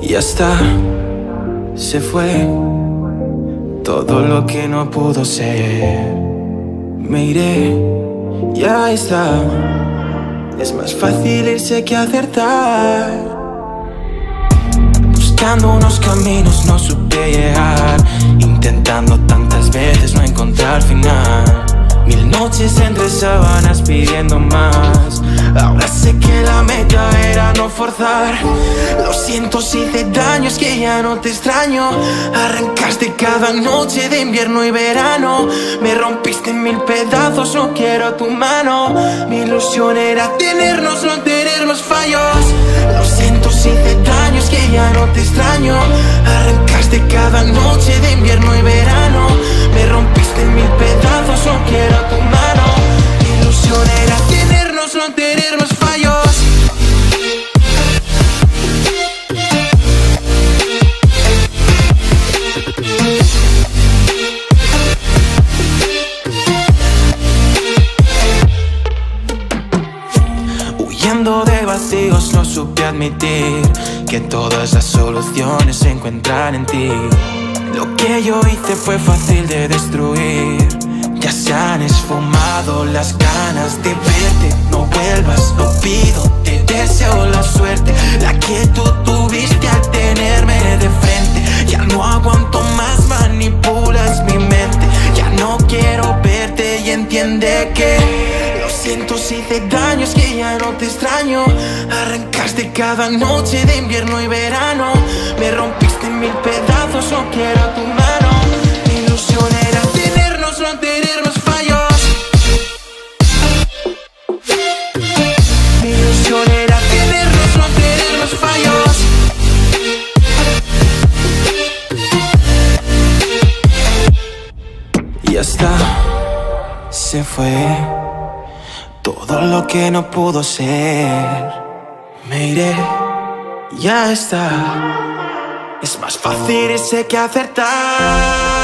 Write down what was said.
Ya está, se fue todo lo que no pudo ser. Me iré, ya está. Es más fácil irse que acertar. Buscando unos caminos no supe llegar. Intentando tantas veces no encontrar final. Mil noches entre sábanas pidiendo más. Forzar. Lo siento si hice daño, que ya no te extraño. Arrancaste cada noche de invierno y verano. Me rompiste en mil pedazos, no quiero tu mano. Mi ilusión era tenernos, no tener más fallos. Lo siento si hice daño, que ya no te extraño. Arrancaste cada noche de invierno y verano. Me rompiste en mil pedazos, no De vacíos no supe admitir que todas las soluciones se encuentran en ti. Lo que yo hice fue fácil de destruir. Ya se han esfumado las ganas de verte. No vuelvas, lo pido, te deseo la suerte. La que tú tuviste al tenerme de frente. Ya no aguanto más, manipulas mi mente. Ya no quiero verte y entiende que siento si te daño, es que ya no te extraño. Arrancaste cada noche de invierno y verano. Me rompiste en mil pedazos, no quiero tu mano. Mi ilusión era tenernos, no tener más fallos. Mi ilusión era tenernos, no tener más fallos. Ya está, se fue todo lo que no pudo ser. Me iré, ya está. Es más fácil irse que acertar.